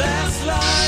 last life.